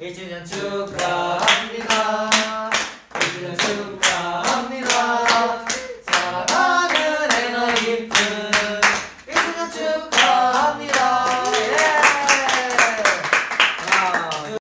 1주년 축하합니다. 1주년 축하